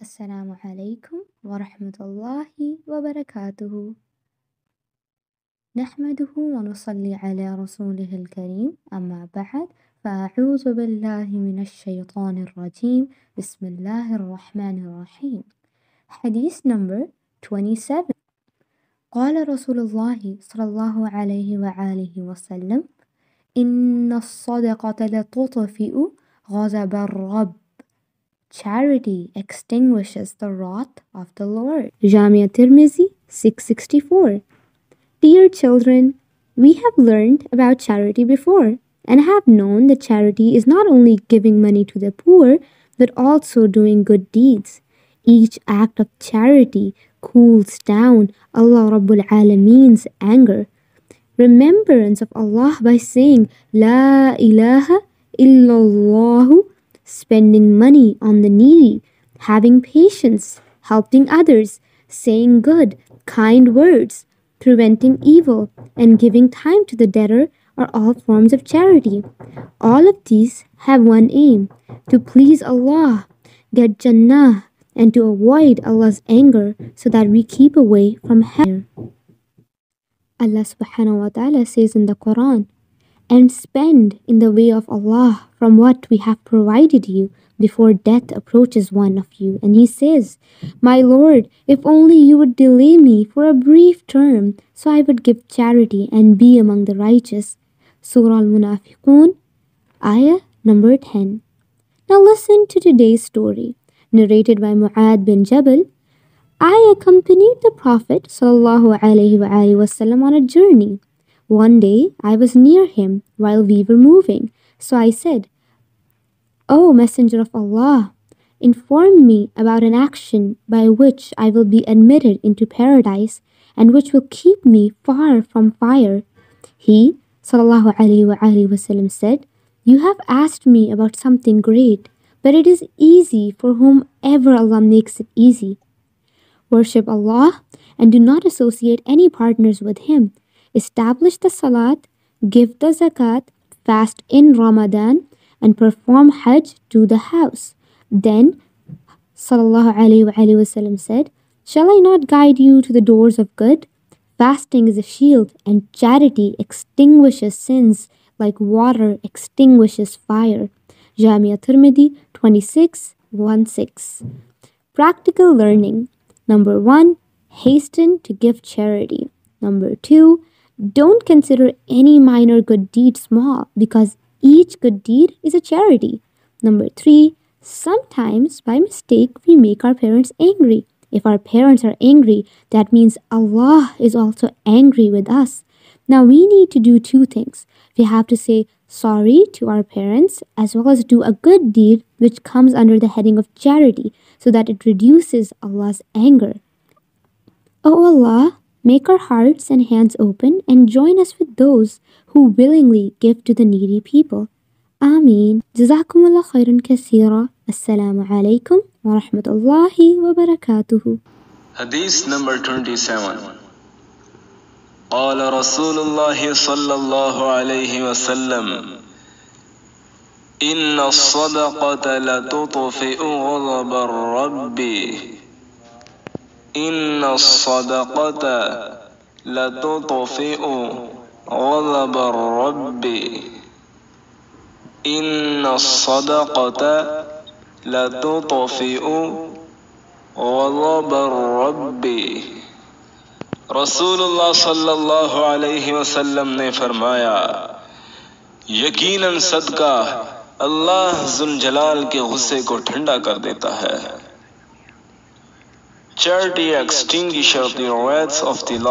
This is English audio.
السلام عليكم ورحمة الله وبركاته. نحمده ونصلي على رسوله الكريم أما بعد فأعوذ بالله من الشيطان الرجيم. بسم الله الرحمن الرحيم. حديث number 27 قال رسول الله صلى الله عليه وآله وسلم إن الصدقة لتطفئ غضب الرب. Charity extinguishes the wrath of the Lord. Jamia Tirmizi 664. Dear children, we have learned about charity before and have known that charity is not only giving money to the poor but also doing good deeds. Each act of charity cools down Allah Rabbul Alameen's anger. Remembrance of Allah by saying La ilaha illallah spending money on the needy, having patience, helping others, saying good, kind words, preventing evil, and giving time to the debtor are all forms of charity. All of these have one aim to please Allah, get Jannah, and to avoid Allah's anger so that we keep away from hell. Allah subhanahu wa ta'ala says in the Quran, and spend in the way of Allah from what we have provided you before death approaches one of you. And he says, My Lord, if only you would delay me for a brief term, so I would give charity and be among the righteous. Surah Al Munafiqun, ayah number 10. Now listen to today's story, narrated by Mu'ad bin Jabal. I accompanied the Prophet وسلم, on a journey. one day I was near him while we were moving, so I said, O Messenger of Allah, inform me about an action by which I will be admitted into paradise and which will keep me far from fire. He sallallahu alaihi wasallam said, You have asked me about something great, but it is easy for whomever Allah makes it easy. Worship Allah and do not associate any partners with Him establish the salat, give the zakat, fast in Ramadan, and perform Hajj to the house. Then, Sallallahu Alaihi Wasallam said, Shall I not guide you to the doors of good? Fasting is a shield, and charity extinguishes sins like water extinguishes fire. Jamia Tirmidhi 26 1 6. Practical learning. Number one, hasten to give charity. Number two, don't consider any minor good deed small because each good deed is a charity. Number three, sometimes by mistake we make our parents angry. If our parents are angry, that means Allah is also angry with us. Now we need to do two things. We have to say sorry to our parents as well as do a good deed which comes under the heading of charity so that it reduces Allah's anger. Oh Allah, Make our hearts and hands open and join us with those who willingly give to the needy people. Ameen. جزاكم الله خيرا كثيرا. السلام عليكم ورحمة الله وبركاته. Hadith number 27 قال رسول الله صلى الله عليه وسلم إن الصدقة لتطفئ غضب الرب ان الصدقت لتطفئ غضب الرب. ان الصدقت لتطفئ غضب الرب. رسول اللہ صلی اللہ علیہ وسلم نے فرمایا، یقیناً صدقہ اللہ ذوالجلال کے غصے کو ٹھنڈا کر دیتا ہے۔ Charity extinguishes the wrath of the Lord.